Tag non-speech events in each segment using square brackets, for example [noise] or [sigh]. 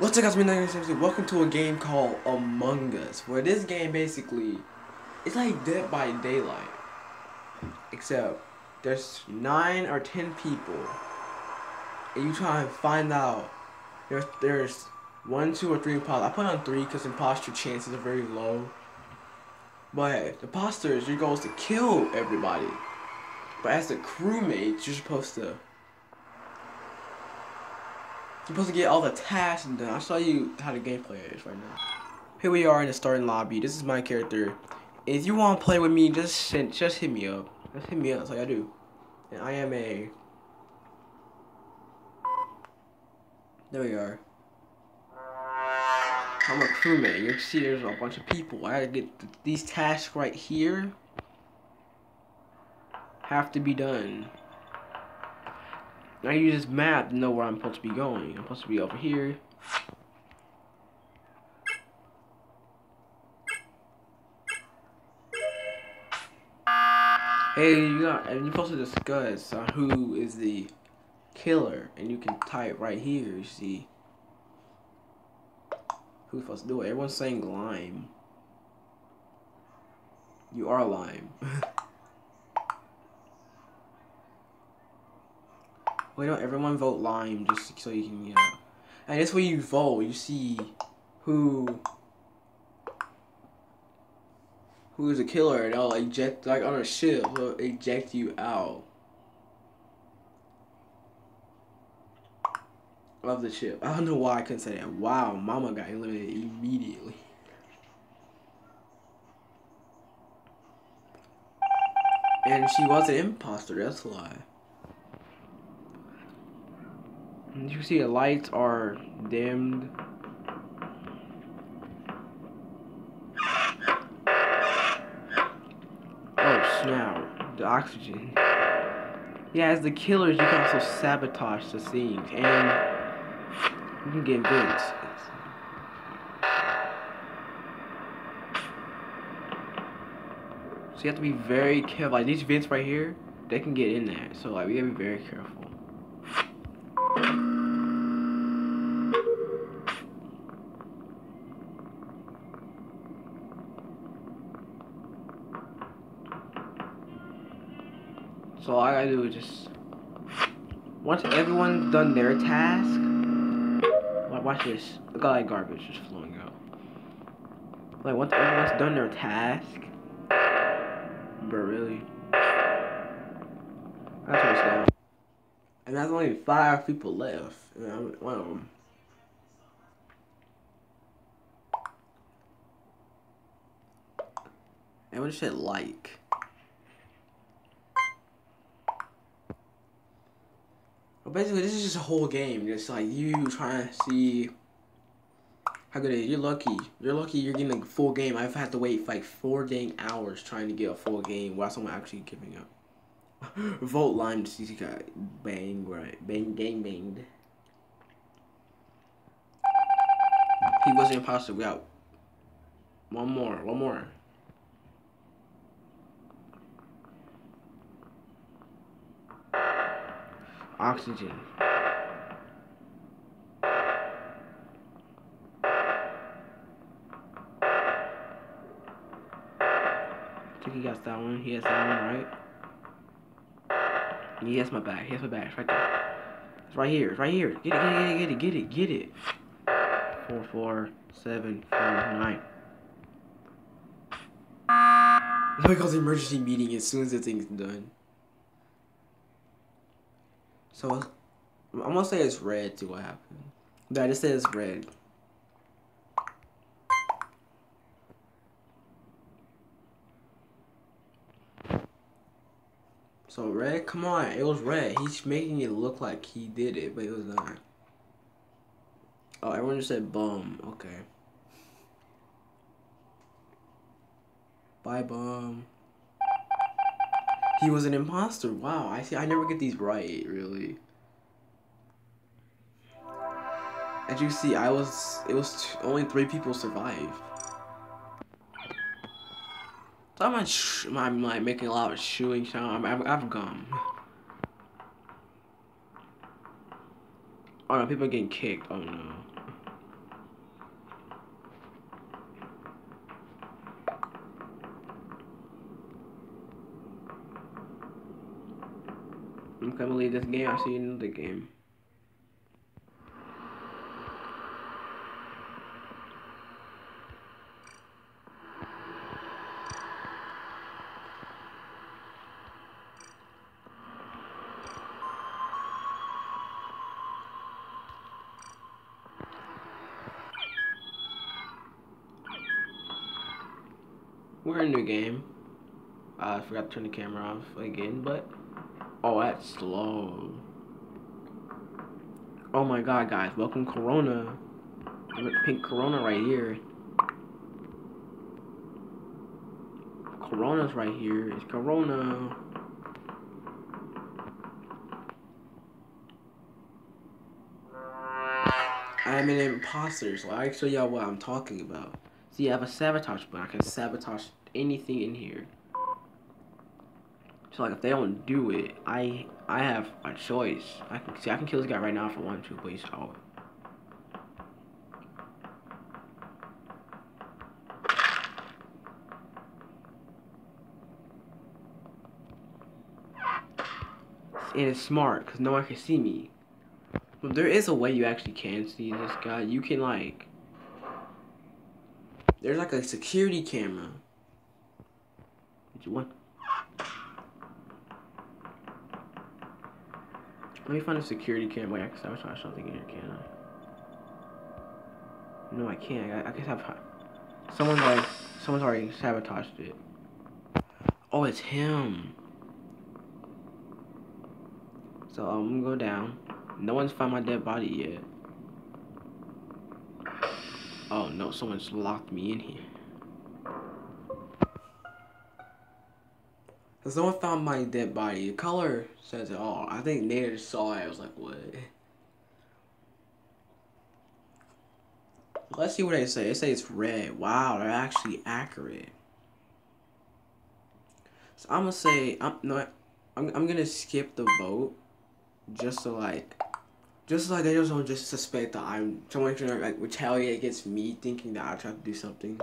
What's up guys, my name Welcome to a game called Among Us, where this game basically, it's like Dead by Daylight. Except, there's 9 or 10 people, and you try and find out, there's, there's 1, 2, or 3 imposters. I put on 3 because imposter chances are very low. But, the imposters, your goal is to kill everybody. But as the crewmates, you're supposed to supposed to get all the tasks and done. I'll show you how the gameplay is right now. Here we are in the starting lobby. This is my character. If you want to play with me, just just hit me up. Just hit me up. That's all I do. And I am a. There we are. I'm a crewmate. You can see, there's a bunch of people. I gotta get th these tasks right here. Have to be done. I use this map to know where I'm supposed to be going. I'm supposed to be over here. Hey, you got, and you're supposed to discuss on who is the killer, and you can type right here. You see who's supposed to do it. Everyone's saying lime. You are lime. [laughs] Why don't everyone vote lime just so you can, you know. And this way you vote, you see who who is a killer and they'll eject like on a ship, they'll eject you out. Of the ship. I don't know why I couldn't say that. Wow, mama got eliminated immediately. And she was an imposter, that's why. You can see the lights are dimmed. Oh snap, the oxygen. Yeah, as the killers, you can also sabotage the scenes, and you can get vents. So you have to be very careful. Like these vents right here, they can get in there. So like we gotta be very careful. So all I gotta do is just once everyone's done their task. Watch this. Look at like garbage just flowing out. Like once everyone's done their task. But really. That's what's down. And there's only five people left. And I'm one of them. And what said like? But basically, this is just a whole game. Just like you trying to see how good it is. You're lucky. You're lucky you're getting a full game. I've had to wait like four dang hours trying to get a full game while someone actually giving up. [laughs] Vote line see got bang right. Bang gang banged. He was an imposter. We got one more. One more. Oxygen. I think he got that one. He has that one, right? He has my bag. He has my bag. It's right there. It's right here. It's right here. Get it, get it, get it, get it, get it. Four, four, seven, four, nine. Look calls emergency meeting as soon as the thing's done. So I'm gonna say it's red to what happened. That it says red. So red, come on, it was red. He's making it look like he did it, but it was not. Oh, everyone just said bum. Okay. Bye, bum. He was an imposter. Wow, I see. I never get these right, really. As you see, I was. It was only three people survived. So I'm, I'm like making a lot of chewing sound. I'm, I've gum. Oh no, people are getting kicked. Oh no. I'm gonna leave this game. I'll see you in the game. We're in a new game. Uh, I forgot to turn the camera off again, but oh, that's slow. Oh my god, guys, welcome Corona. Pink Corona right here. Corona's right here. It's Corona. I'm an imposter, so I show y'all what I'm talking about. See, I have a sabotage button. I can sabotage anything in here. So like, if they don't do it, I I have a choice. I can see I can kill this guy right now if I want to, but he's out. And it's smart because no one can see me. But there is a way you actually can see this guy. You can like there's like a security camera. Which one? Let me find a security camera. Wait, I can sabotage something in here, can I? No, I can't. I, I can have. Someone's like, someone's already sabotaged it. Oh, it's him. So I'm gonna go down. No one's found my dead body yet. Oh no, someone's locked me in here. Someone found my dead body. The color says it all. I think Nader saw it. I was like, what? Let's see what they say. They say it's red. Wow, they're actually accurate. So I'm gonna say I'm not. I'm I'm gonna skip the vote, just to like just so like they just don't just suspect that I'm someone trying to like retaliate against me thinking that I tried to do something.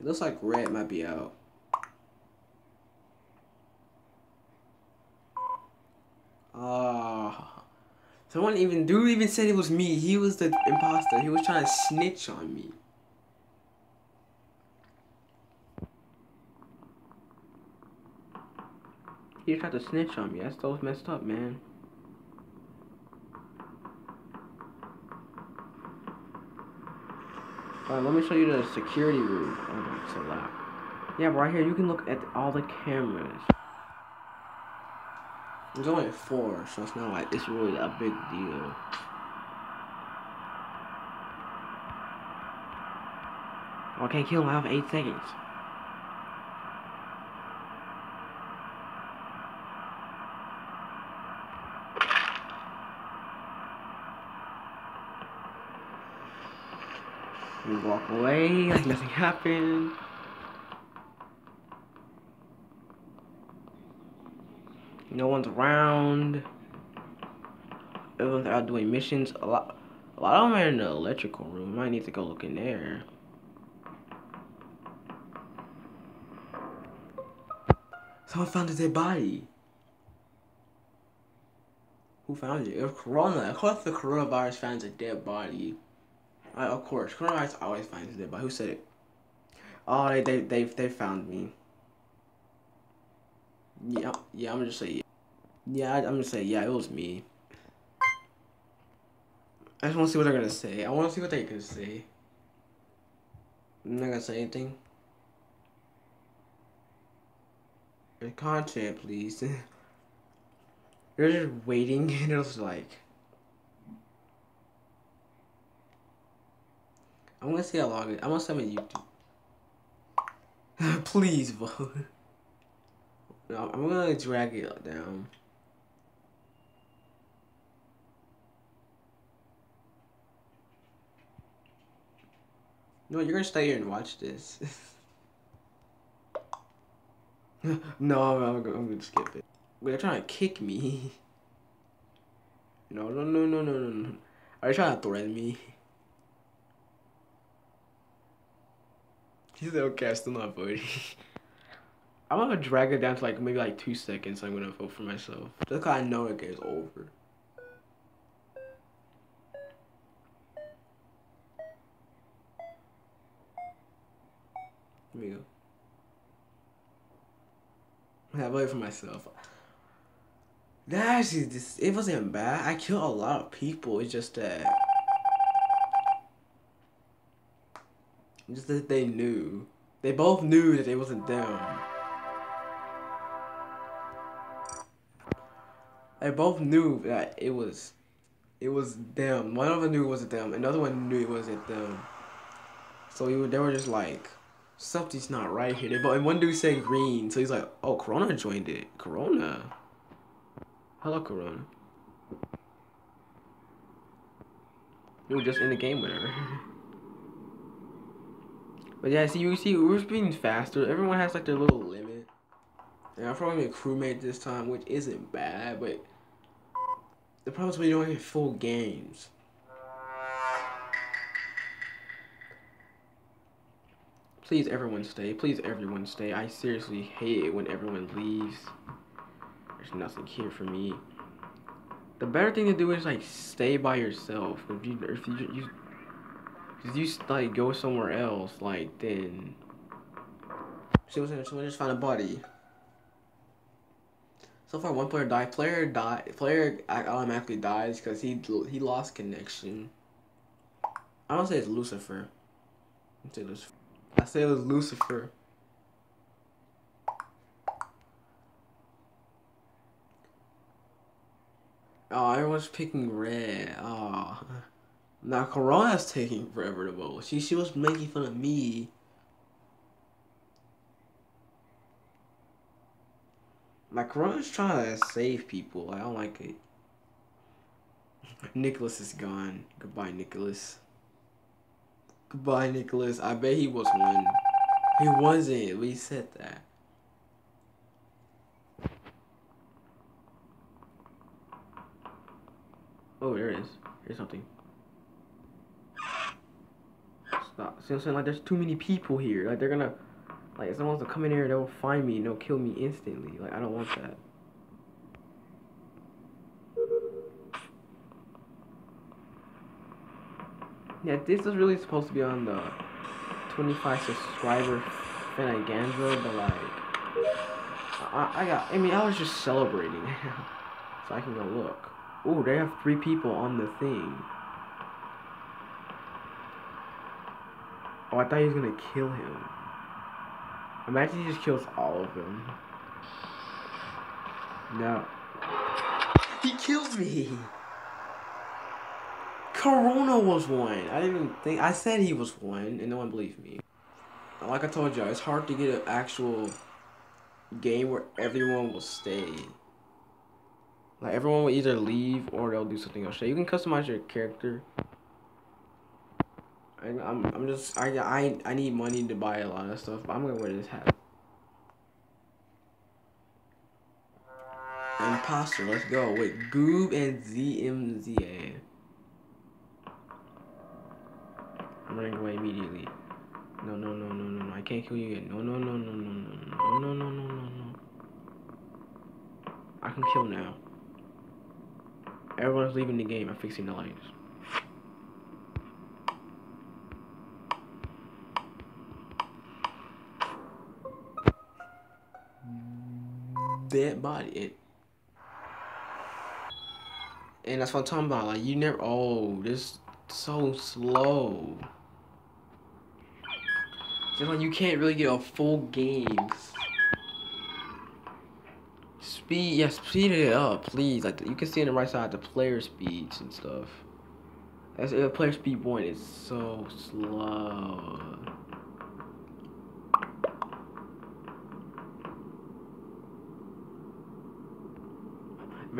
It looks like red might be out. Ah. Uh, someone even dude even said it was me. He was the imposter. He was trying to snitch on me. He tried to snitch on me. That's so messed up, man. Let me show you the security room. Oh, it's so loud. Yeah, right here, you can look at all the cameras. There's only four, so it's not like it's really a big deal. I can't kill him, I have eight seconds. Walk away like nothing happened. No one's around. Everyone's out doing missions. A lot, a lot of them are in the electrical room. Might need to go look in there. Someone found a dead body. Who found it? It was Corona. Of course, the coronavirus finds a dead body. Of course, coronavirus always finds it, but who said it? Oh, they they they they found me. Yeah, yeah. I'm gonna just say yeah. Yeah, I'm gonna say yeah. It was me. I just want to see what they're gonna say. I want to see what they're gonna say. I'm not gonna say anything. Content, please. [laughs] They're just waiting, [laughs] and it was like. I'm gonna see how long it. I'm gonna send YouTube. [laughs] Please vote. No, I'm gonna drag it down. No, you're gonna stay here and watch this. [laughs] no, I'm, I'm, gonna skip it. They're trying to kick me. [laughs] No, no, no, no, no, no, no. Are they trying to threaten me? He said, okay, I'm still not voting. I'm gonna drag it down to like maybe like two seconds. I'm gonna vote for myself. Just cause I know it gets over. Here we go. I voted for myself. That actually, just, it wasn't bad. I killed a lot of people. It's just that, just that they knew. They both knew that it wasn't them. They both knew that it was, it was them. One of them knew it wasn't them. Another one knew it wasn't them. So he, they were just like, something's not right here. They both, and one dude said green, so he's like, oh, Corona joined it. Corona. Hello, Corona. We were just in the game with her. [laughs] but yeah, see, you see, we're speeding faster. Everyone has like their little limit. And I'm probably a crewmate this time, which isn't bad, but the problem is we don't get full games. Please, everyone stay. Please, everyone stay. I seriously hate it when everyone leaves. There's nothing here for me. The better thing to do is like stay by yourself. If you if you you if you like go somewhere else, like then. See what's interesting. Just find a body. So far, one player died. Player died. Player automatically dies because he he lost connection. I don't say it's Lucifer. I say Lucifer. I say it was Lucifer. Oh, everyone's picking red. Oh. Now Corona's taking forever to vote. She she was making fun of me Like Corona's trying to save people. I don't like it. [laughs] Nicholas is gone. Goodbye, Nicholas. Goodbye, Nicholas. I bet he was one. He wasn't. We said that. Oh, there it is. Here's something. Stop. See what I'm saying? Like, there's too many people here. Like, they're gonna... Like, if someone wants to come in here, they'll find me and they'll kill me instantly. Like, I don't want that. Yeah, this is really supposed to be on the 25 subscriber Fanaganza, but like, I, I got, I mean, I was just celebrating. [laughs] so I can go look. Oh, they have three people on the thing. Oh, I thought he was gonna kill him. Imagine he just kills all of them. No. He killed me! Corona was one. I didn't even think. I said he was one, and no one believed me. Like I told you, it's hard to get an actual game where everyone will stay. Like everyone will either leave or they'll do something else. So you can customize your character. I, I'm I'm just I I I need money to buy a lot of stuff, but I'm gonna wear this hat. Imposter, let's go. Wait, Goob and ZMZA. I'm running away immediately. No, no, no, no, no, no. I can't kill you yet. No, no, no, no, no, no, no, no, no, no, no, no. I can kill now. Everyone's leaving the game. I'm fixing the lights. Dead body. And that's what I'm talking about. Like, you never. Oh, this so slow. Just like you can't really get a full game. Speed, yeah, speed it up, please. Like you can see on the right side the player speeds and stuff. As the player speed one is so slow.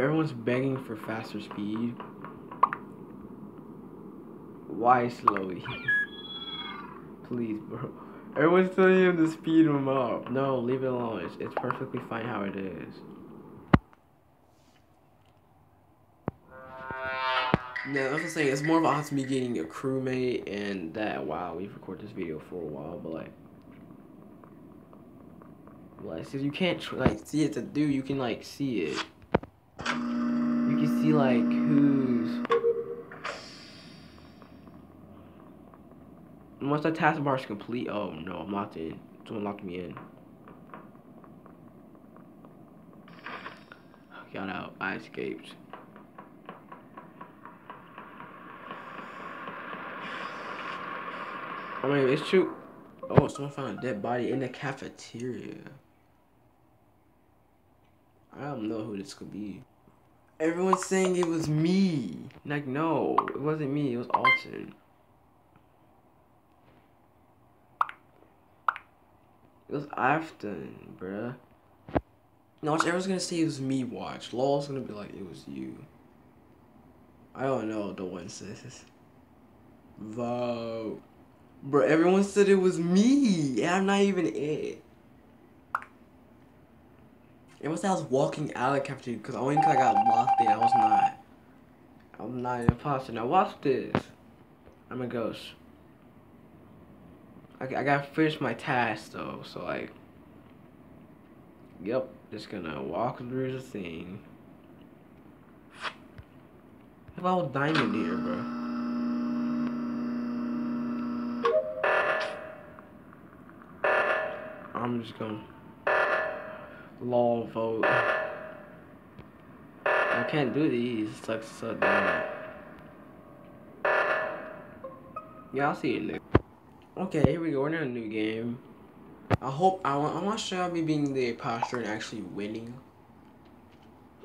Everyone's begging for faster speed, why slowly? [laughs] Please, bro. Everyone's telling him to speed him up. No, leave it alone. It's, it's perfectly fine how it is. No, I was gonna say it's more of odds me getting a crewmate and that. Wow, we've recorded this video for a while, but like, Like, so you can't like see it to do. You can like see it. You can see like who's. Once that taskbar is complete, oh no, I'm locked in. Someone locked me in. Got out. I escaped. I mean, it's true. Oh, someone found a dead body in the cafeteria. I don't know who this could be. Everyone's saying it was me. Like, no, it wasn't me. It was Alton. It was Afton, bruh. No, watch, everyone's gonna say it was me, watch. Law's gonna be like, it was you. I don't know, the one says. Vote. Bro, everyone said it was me, and I'm not even it. It was I was walking out of the cafeteria because only because I got locked in. I was not. I'm not an imposter. Now watch this. I'm a ghost. I, I gotta finish my task though, so like. Yep, just gonna walk through the thing. Have a diamond here, bro. I'm just gonna law vote. I can't do these. Like so damn. Yeah, I'll see you next. Okay, here we go. We're in a new game. I hope I want. I want to show me being the imposter and actually winning.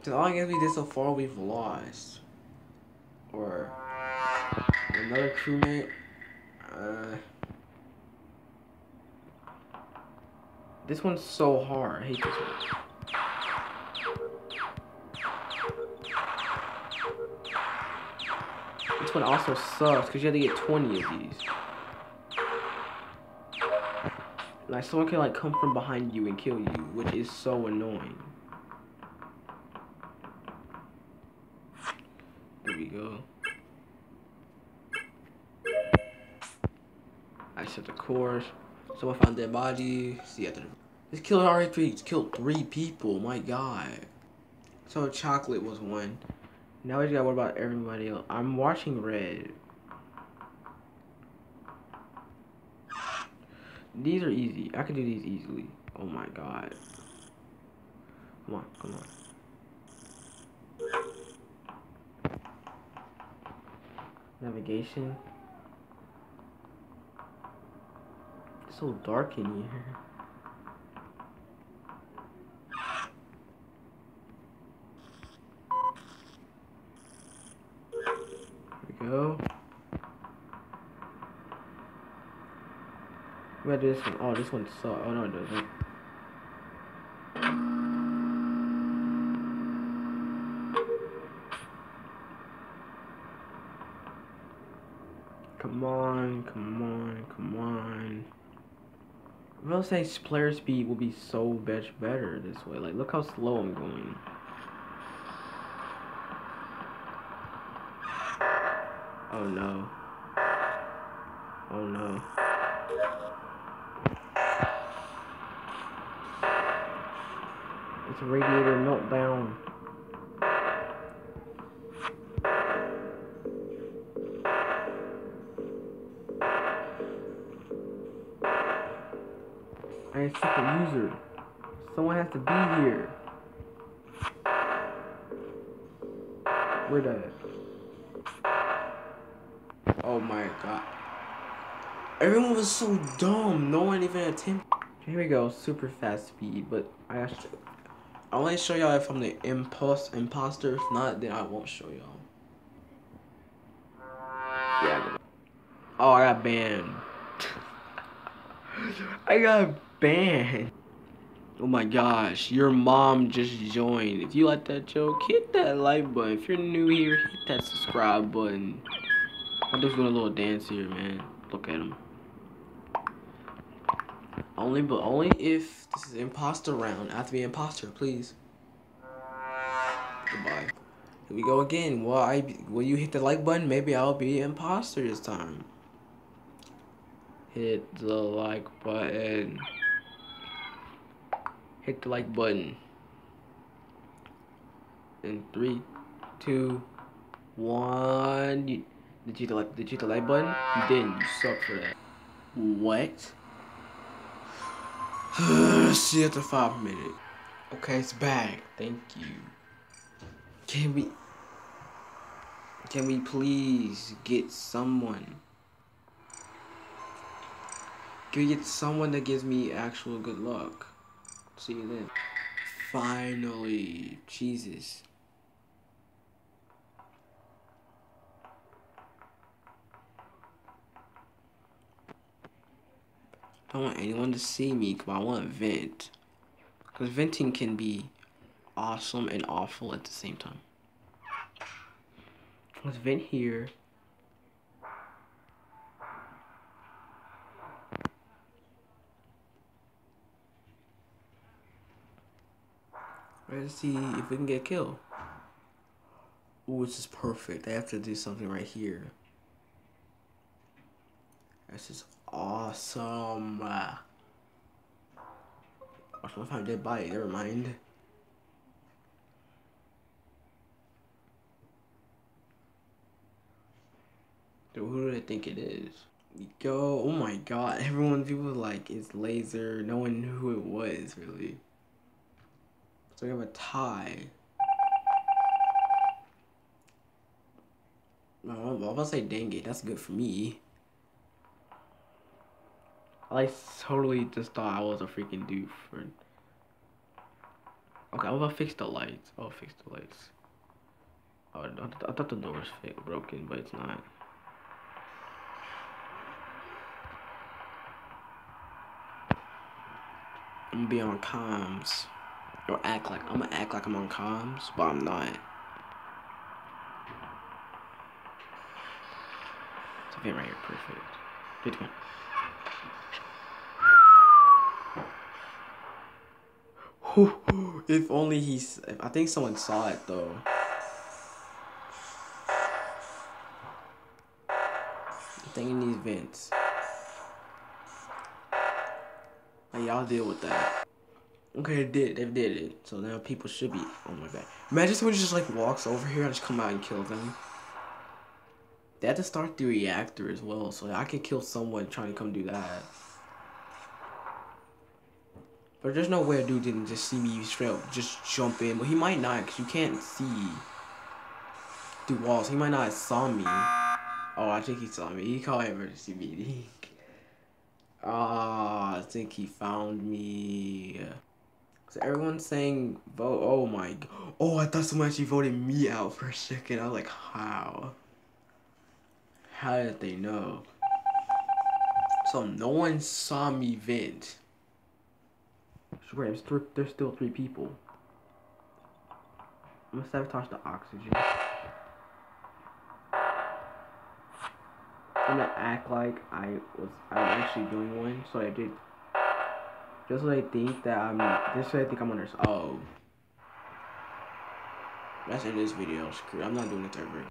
Cause all I guess we did so far, we've lost. Or another crewmate. Uh. This one's so hard. I hate this one. This one also sucks because you have to get 20 of these. Like someone can like come from behind you and kill you, which is so annoying. There we go. I set the course. Someone found their body. See, after this killer already three killed three people. My God. So chocolate was one. Now we just got what about everybody else? I'm watching red. These are easy. I can do these easily. Oh my god. Come on, come on. Navigation. So dark in here. There we go. We this one. Oh, this one sucks. Oh, no, it doesn't. Come on, come on. I will say player speed will be so much better this way. Like, look how slow I'm going. Oh no. Oh no. It's a radiator meltdown. Ain't user. Someone has to be here. Where that? Oh my god. Everyone was so dumb. No one even attempted. Here we go. Super fast speed. But I actually, I only show y'all if I'm the impulse imposter. If not, then I won't show y'all. Yeah. Oh, I got banned. [laughs] I got banned. Oh my gosh, your mom just joined. If you like that joke, hit that like button. If you're new here, hit that subscribe button. I'm just doing a little dance here, man. Look at him. Only, but only if this is imposter round. I have to be imposter, please. Goodbye. Here we go again. Will I? Will you hit the like button? Maybe I'll be imposter this time. Hit the like button. Hit the like button. In three, two, one. You, did you hit the like? Did you hit the like button? You didn't. You suck for that. What? [sighs] See you at five minutes. Okay, it's back. Thank you. Can we? Can we please get someone? Can we get someone that gives me actual good luck? See you then. Finally, Jesus. I don't want anyone to see me because I want to vent. Because venting can be awesome and awful at the same time. Let's vent here. Let's see if we can get killed. Ooh, this is perfect. I have to do something right here. This is awesome. Uh, I don't if I'm dead body, never mind. Dude, who do I think it is? Yo, oh my god, everyone, people like, it's laser. No one knew who it was, really. So we have a tie. I'm to say dang it, that's good for me. I totally just thought I was a freaking dude for Okay, I'm gonna fix the lights. I'll fix the lights. Oh, I, I thought the door was fake, broken, but it's not. I'm gonna be on comms. Or act like, I'm gonna act like I'm on comms, but I'm not. Okay right here, perfect. Good one. if only he's. I think someone saw it though. I think in these vents. Like, y'all deal with that. Okay, they did. They did it. So now people should be on my back. Imagine someone just like walks over here and just come out and kill them. They had to start the reactor as well, so I can kill someone trying to come do that. But there's no way a dude didn't just see me straight up just jump in. But he might not, because you can't see through walls. He might not have saw me. Oh, I think he saw me. He called emergency meeting. Ah, oh, I think he found me. So everyone's saying vote. Oh my. Oh, I thought someone actually voted me out for [laughs] a second. I was like, how? How did they know? So no one saw me vent. Swear, there's, th there's still three people. I'm gonna sabotage the oxygen. I'm gonna act like I was I'm actually doing one, so I did. Just so they think that I'm. Just so they think I'm on this. Oh. That's in this video. Screw. I'm not doing it ever.